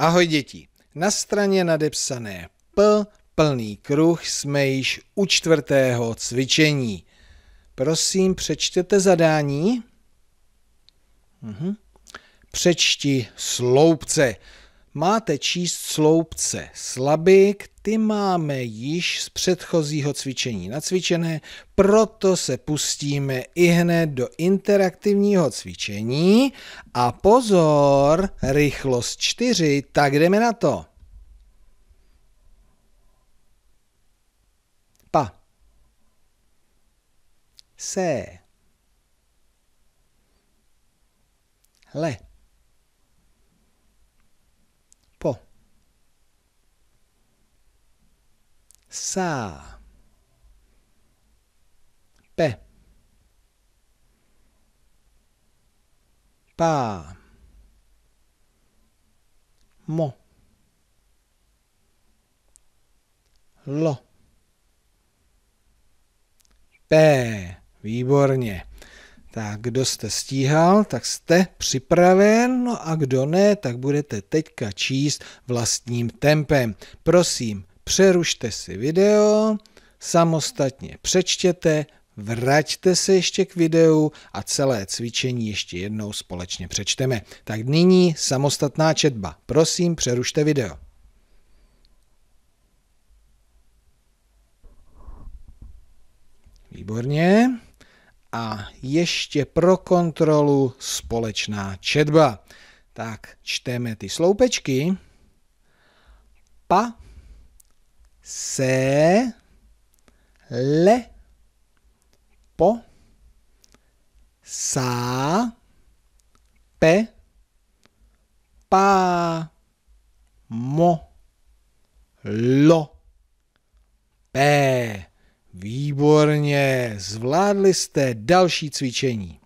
Ahoj děti, na straně nadepsané P plný kruh jsme již u čtvrtého cvičení. Prosím, přečtěte zadání. Mhm. Přečti sloupce. Máte číst sloupce slabik, ty máme již z předchozího cvičení nacvičené, proto se pustíme i hned do interaktivního cvičení a pozor, rychlost 4, tak jdeme na to. Pa. Se. Le. Po. Sa. Pe. Pa. Mo. Lo. P. Výborně. Tak kdo jste stíhal, tak jste připraven, no a kdo ne, tak budete teďka číst vlastním tempem. Prosím, přerušte si video, samostatně přečtěte, vraťte se ještě k videu a celé cvičení ještě jednou společně přečteme. Tak nyní samostatná četba. Prosím, přerušte video. Výborně. A ještě pro kontrolu společná četba. Tak čteme ty sloupečky. Pa, se, le, po, sa, pe, pa, mo, lo, pe. Výborně, zvládli jste další cvičení.